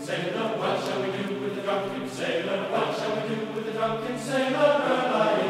sailor? What shall we do with the drunken sailor? What shall we do with the drunken sailor?